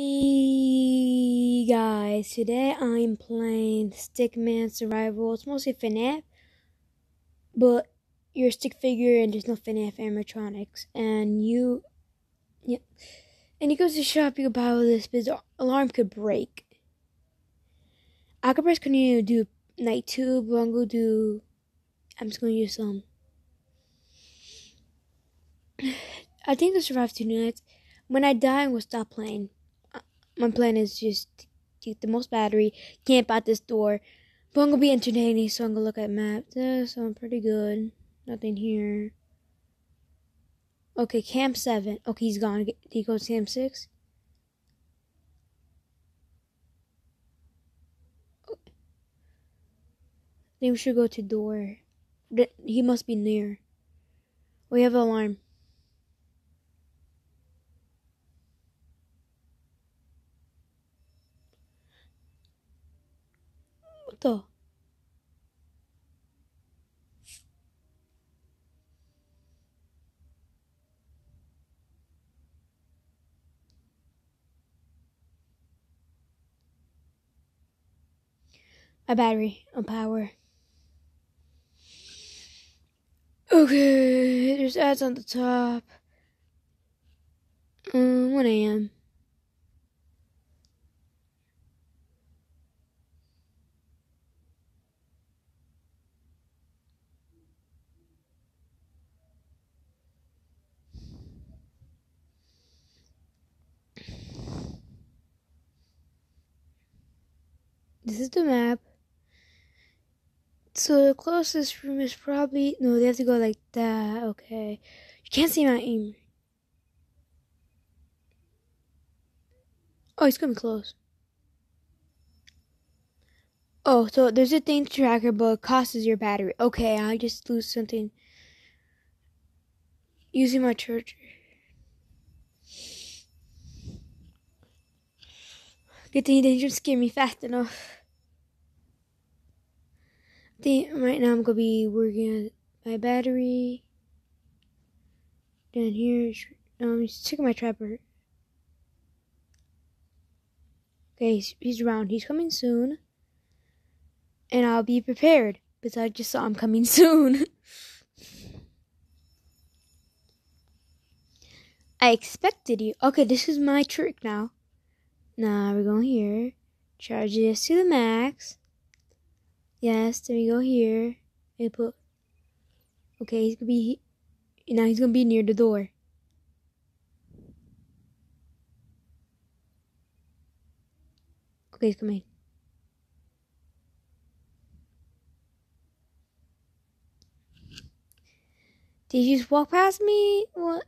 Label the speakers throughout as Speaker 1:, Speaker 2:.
Speaker 1: Hey guys, today I'm playing Stickman Survival. It's mostly FNAF, but you're a stick figure and there's no FNAF animatronics. And you, yeah, and you go to the shop, you can buy all this, but the alarm could break. I could press continue to do night two, but I'm gonna do, I'm just gonna use um, some. I think to survive two nights. When I die, I'm gonna stop playing my plan is just get the most battery, camp out this door. But I'm gonna be entertaining, so I'm gonna look at maps. Uh, yeah, so I'm pretty good. Nothing here. Okay, camp seven. Okay, he's gone. He go to camp six? Okay. We should go to door. He must be near. We have an alarm. My battery on power. Okay, there's ads on the top. Um, 1 a.m. This is the map. So the closest room is probably no. They have to go like that. Okay, you can't see my aim. Oh, he's coming close. Oh, so there's a thing tracker, but it costs your battery. Okay, I just lose something using my charger. Good thing didn't scare me fast enough right now I'm gonna be working on my battery. Down here, um, checking my trapper. Okay, he's, he's around. He's coming soon, and I'll be prepared because I just saw him coming soon. I expected you. Okay, this is my trick now. Now we're going here. Charge this to the max. Yes, there we go here. And put. Okay, he's gonna be. He, Now he's gonna be near the door. Okay, he's coming. Did you just walk past me? What?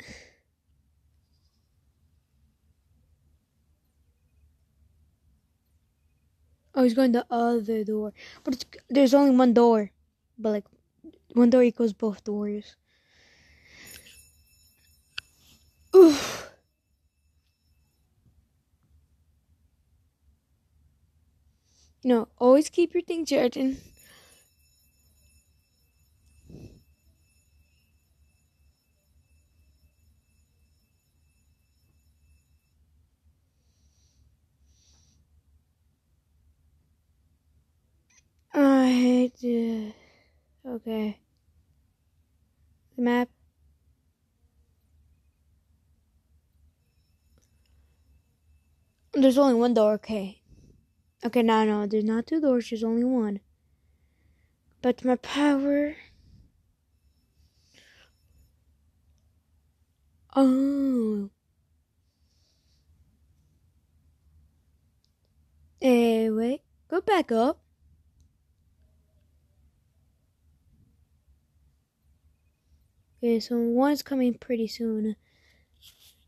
Speaker 1: Oh, he's going the other door. But there's only one door. But like, one door equals both doors. Oof. You know, always keep your thing charging. Hate this. Uh, okay. The map. There's only one door, okay. Okay, no, no, there's not two doors, there's only one. But my power. Oh. Hey, wait. Go back up. Okay, so one's coming pretty soon.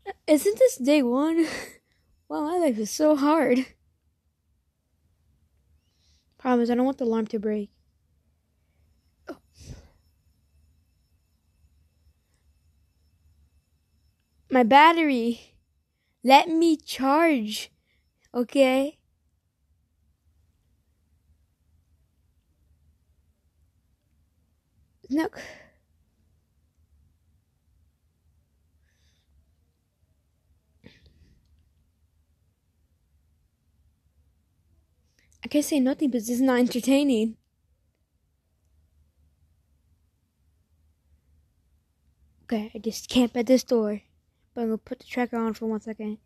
Speaker 1: Uh, isn't this day one? wow, my life is so hard. Promise, I don't want the alarm to break. Oh. My battery. Let me charge. Okay? No. I can't say nothing because this is not entertaining. Okay, I just camp at this door. But I'm gonna put the tracker on for one second.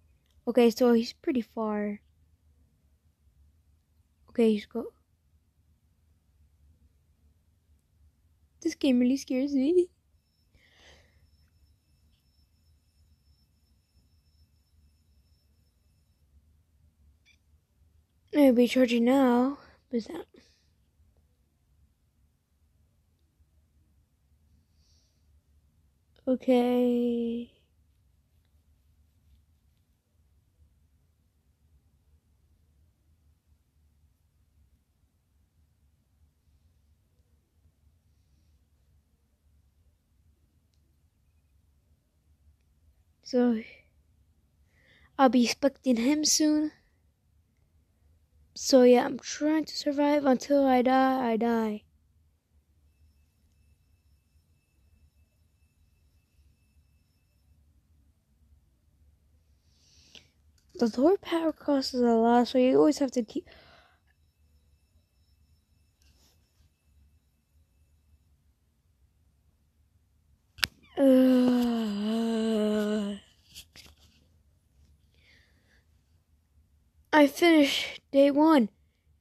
Speaker 1: Okay, so he's pretty far. Okay, he's go. This game really scares me. I'll be charging now. But that? Okay. So I'll be expecting him soon. So yeah, I'm trying to survive until I die. I die. The door power costs a lot, so you always have to keep. I finished day one.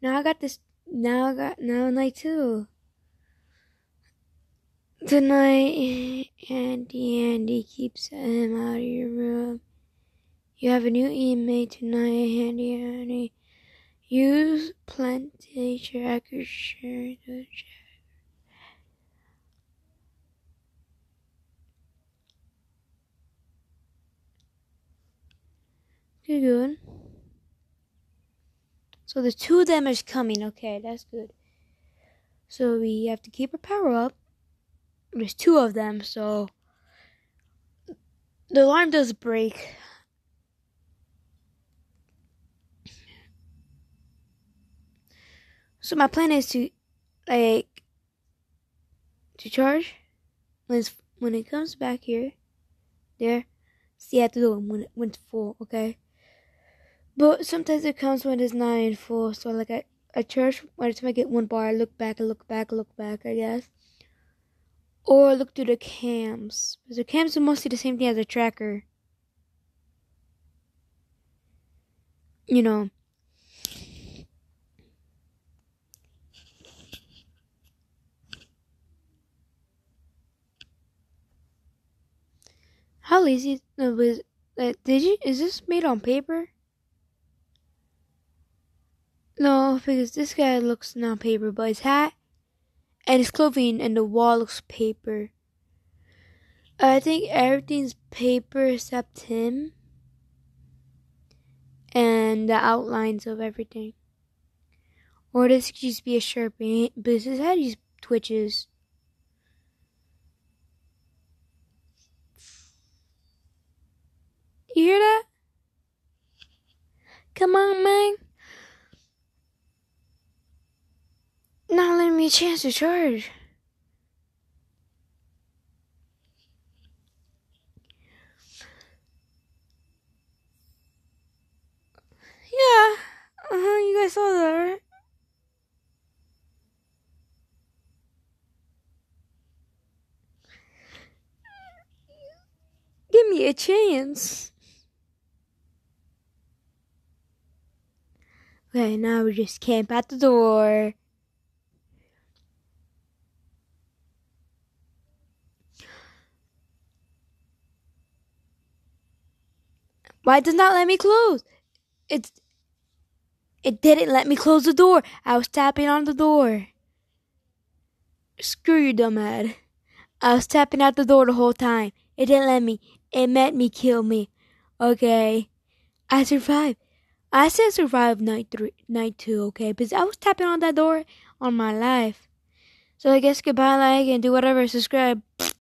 Speaker 1: Now I got this. Now I got now night two. Tonight, Andy, Andy keeps him out of your room. You have a new email tonight, Andy, Andy. Use plenty tracker share the. Good, good. So the two of them is coming. Okay, that's good. So we have to keep our power up. There's two of them, so the alarm does break. So my plan is to like to charge when when it comes back here, there. See at the door when it when it's full. Okay. But sometimes it comes when it's not full. So like I, I charge by the time I get one bar, I look back, I look back, I look back, I guess. Or look through the cams. The cams are mostly the same thing as a tracker. You know. How lazy uh, was like did you is this made on paper? No, because this guy looks not paper, but his hat and his clothing and the wall looks paper. I think everything's paper except him and the outlines of everything. Or this could just be a sharpie, but his head just twitches. You hear that? Come on, man. Me a chance to charge. Yeah. Uh huh. You guys saw that, right? Give me a chance. Okay, now we just camp at the door. Why does not let me close? It's it didn't let me close the door. I was tapping on the door. Screw you, dumbass. I was tapping at the door the whole time. It didn't let me. It meant me kill me. Okay. I survived. I said survive night three, night two, okay? Because I was tapping on that door on my life. So I guess goodbye, like, and do whatever, subscribe.